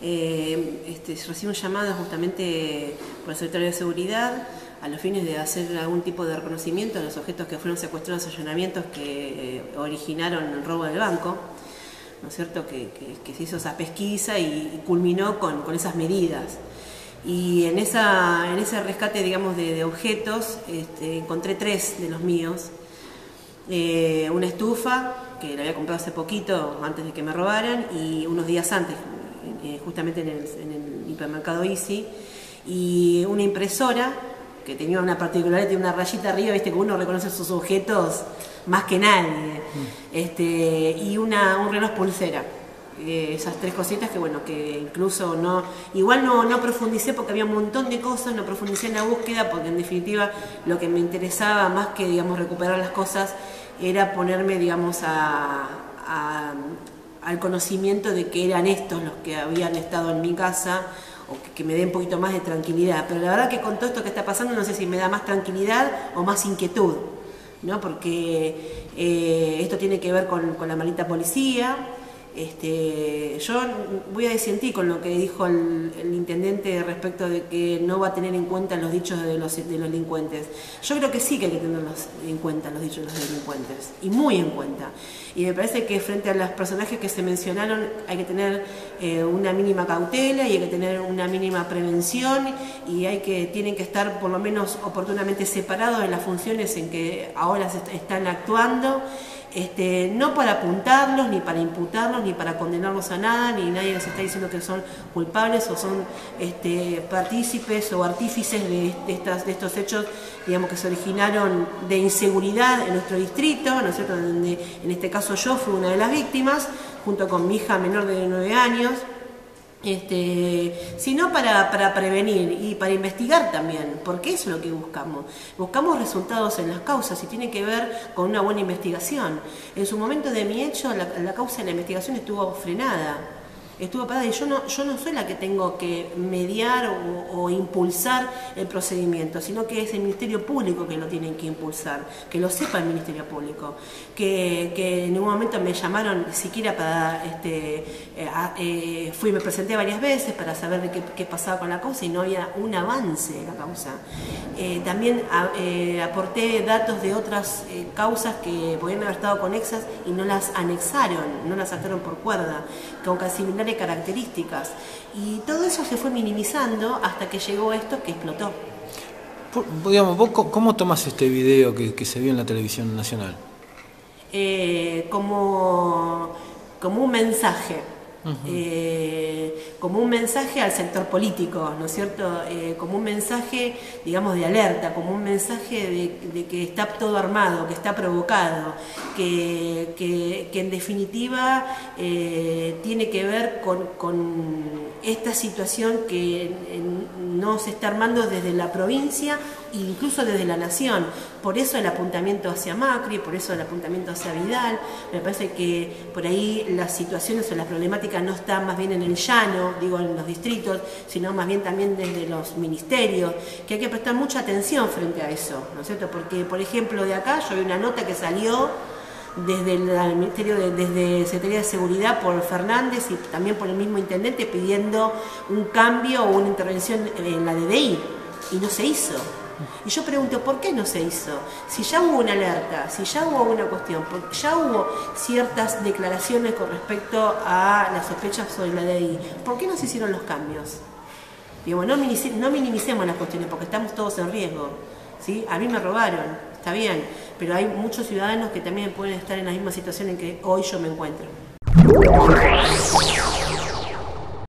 eh, este, recibe un llamado justamente por el secretario de Seguridad a los fines de hacer algún tipo de reconocimiento a los objetos que fueron secuestrados en allanamientos que eh, originaron el robo del banco, ¿no es cierto? Que, se hizo esa pesquisa y, culminó con, esas medidas. Y en ese rescate, digamos, de, objetos, este, encontré tres de los míos. Eh, una estufa, que la había comprado hace poquito, antes de que me robaran, y unos días antes, eh, justamente en el, en el hipermercado Easy, y una impresora que tenía una particularidad, tiene una rayita arriba, viste que uno reconoce sus objetos más que nadie. Mm. Este, y una, un reloj pulsera. Eh, esas tres cositas que bueno, que incluso no, igual no, no profundicé porque había un montón de cosas, no profundicé en la búsqueda porque en definitiva lo que me interesaba más que digamos recuperar las cosas era ponerme digamos a, al conocimiento de que eran estos los que habían estado en mi casa o que, me dé un poquito más de tranquilidad. Pero la verdad que con todo esto que está pasando no sé si me da más tranquilidad o más inquietud, ¿no? porque eh, esto tiene que ver con, con la maldita policía, este, yo voy a disentir con lo que dijo el, intendente respecto de que no va a tener en cuenta los dichos de los, delincuentes. Yo creo que sí que hay que tenerlos en cuenta los dichos de los delincuentes, y muy en cuenta. Y me parece que frente a los personajes que se mencionaron hay que tener eh, una mínima cautela y hay que tener una mínima prevención y hay que, tienen que estar por lo menos oportunamente separados de las funciones en que ahora se están actuando este, no para apuntarlos, ni para imputarlos, ni para condenarlos a nada, ni nadie les está diciendo que son culpables o son este, partícipes o artífices de, estos hechos digamos, que se originaron de inseguridad en nuestro distrito, ¿no es cierto? Donde, en este caso yo fui una de las víctimas, junto con mi hija menor de 9 años este, sino para, para, prevenir y para investigar también, porque es lo que buscamos. Buscamos resultados en las causas y tiene que ver con una buena investigación. En su momento de mi hecho, la, la causa de la investigación estuvo frenada estuvo parada y yo no, yo no soy la que tengo que mediar o, impulsar el procedimiento, sino que es el Ministerio Público que lo tiene que impulsar, que lo sepa el Ministerio Público, que, en ningún momento me llamaron siquiera para, este, eh, eh, fui, me presenté varias veces para saber de qué, pasaba con la causa y no había un avance de la causa. Eh, también aporté datos de otras causas que podían haber estado conexas y no las anexaron, no las sacaron por cuerda, con casi características. Y todo eso se fue minimizando hasta que llegó esto que explotó. digamos, ¿vos cómo tomas este video que, se vio en la televisión nacional? Eh, como, como un mensaje eh, como un mensaje al sector político, ¿no es cierto? Eh, como un mensaje, digamos, de alerta, como un mensaje de, que está todo armado, que está provocado, que, en definitiva eh, tiene que ver con, esta situación que no se está armando desde la provincia e incluso desde la nación. Por eso el apuntamiento hacia Macri, por eso el apuntamiento hacia Vidal. Me parece que por ahí las situaciones o las problemáticas no está más bien en el llano, digo en los distritos, sino más bien también desde los ministerios, que hay que prestar mucha atención frente a eso, ¿no es cierto? Porque, por ejemplo, de acá yo vi una nota que salió desde el Ministerio de, desde Secretaría de Seguridad por Fernández y también por el mismo intendente pidiendo un cambio o una intervención en la DDI y no se hizo. Y yo pregunto, ¿por qué no se hizo? Si ya hubo una alerta, si ya hubo una cuestión, ya hubo ciertas declaraciones con respecto a las sospechas sobre la DI, ¿por qué no se hicieron los cambios? Digo, no, no minimicemos las cuestiones porque estamos todos en riesgo. ¿sí? A mí me robaron, está bien, pero hay muchos ciudadanos que también pueden estar en la misma situación en que hoy yo me encuentro.